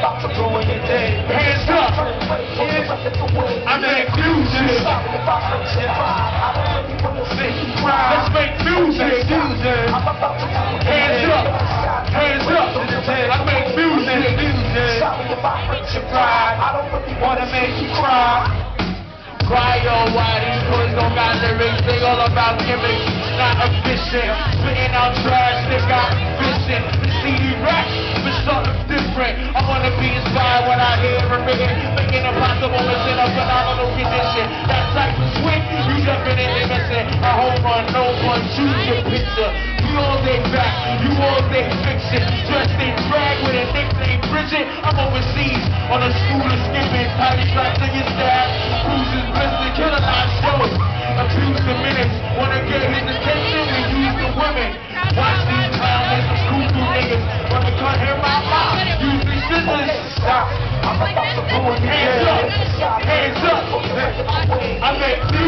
Hands up. I'm at music. Let's make music. Hands up. Hands up. I make music. Wanna make you cry. Cry, oh, why these boys don't got lyrics? They all about gimmicks, not efficient. Spitting out trash, they got impossible in a phenomenal condition. That type of swing, you definitely missing. A home run, no one, choose your picture. We all day back, you all day fiction. Dressed in drag with a nickname Bridget. I'm overseas on a scooter skipping, tight strap to your staff. Cruises, blizzard, killing our shows. Abuse the minutes, wanna get his attention, we use the women. Watch these clowns some cuckoo niggas. Wanna cut him out loud, use the scissors. Stop. I'm about to pull you Hands up. I make